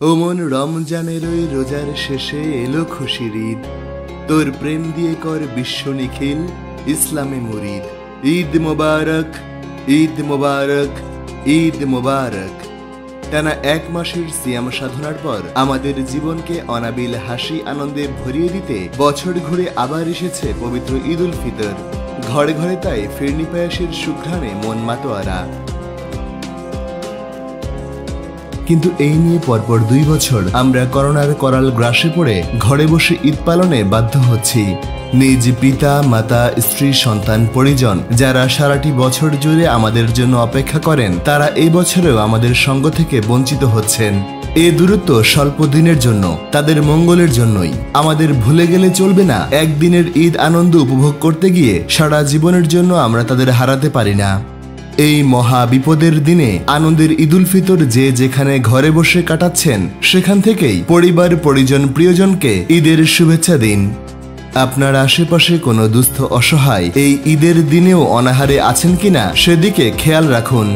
ওমন রমজানের ওই রোজার শেষে এলো খুশির ঈদ। তোর প্রেম দিয়ে কর বিশ্ব নিখিল, ইসলামে মুরিদ। ঈদ মোবারক ঈদ মোবারক ঈদ মোবারক। টানা এক মাসের সিয়াম সাধনার পর আমাদের জীবনকে অনাবিল হাসি আনন্দে ভরিয়ে দিতে বছর ঘুরে আবার এসেছে পবিত্র ঈদ উল ফিতর। ঘরে ঘরে তাই ফিরনি পায়াসের সুঘ্রাণে মন মাতোয়ারা। কিন্তু এই নিয়ে পরপর দুই বছর আমরা করোনার করাল গ্রাসে পড়ে ঘরে বসে ঈদ পালনে বাধ্য হচ্ছি। নিজ পিতা, মাতা, স্ত্রী, সন্তান, পরিজন যারা সারাটি বছর জুড়ে আমাদের জন্য অপেক্ষা করেন, তারা এই বছরেও আমাদের সঙ্গ থেকে বঞ্চিত হচ্ছেন। এ দূরত্ব স্বল্প দিনের জন্য, তাদের মঙ্গলের জন্যই। আমাদের ভুলে গেলে চলবে না একদিনের ঈদ আনন্দ উপভোগ করতে গিয়ে সারা জীবনের জন্য আমরা তাদের হারাতে পারি না। এই মহা বিপদের দিনে আনন্দের ঈদুল ফিতর যে যেখানে ঘরে বসে কাটাচ্ছেন, সেখান থেকেই পরিবার, পরিজন, প্রিয়জনকে ঈদের শুভেচ্ছা দিন। আপনার আশেপাশে কোনো দুস্থ অসহায় এই ঈদের দিনেও অনাহারে আছেন কিনা, সেদিকে খেয়াল রাখুন।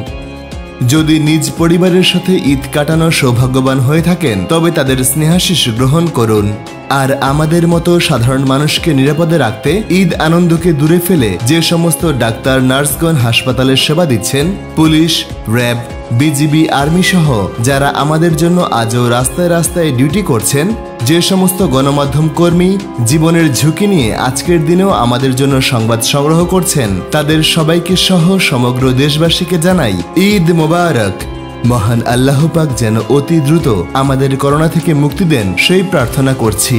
যদি নিজ পরিবারের সাথে ঈদ কাটানো সৌভাগ্যবান হয়ে থাকেন, তবে তাদের স্নেহাশিস গ্রহণ করুন। আর আমাদের মতো সাধারণ মানুষকে নিরাপদে রাখতে ঈদ আনন্দকে দূরে ফেলে যে সমস্ত ডাক্তার, নার্সগণ হাসপাতালের সেবা দিচ্ছেন, পুলিশ, র্যাব বিজিবি আর্মি সহ যারা আমাদের জন্য আজও রাস্তায় রাস্তায় ডিউটি করছেন, যে সমস্ত গণমাধ্যম কর্মী জীবনের ঝুঁকি নিয়ে আজকের দিনেও আমাদের জন্য সংবাদ সংগ্রহ করছেন, তাদের সবাইকে সহ সমগ্র দেশবাসীকে জানাই ঈদ মোবারক। মহান আল্লাহ পাক যেন অতি দ্রুত আমাদের করোনা থেকে মুক্তি দেন, সেই প্রার্থনা করছি।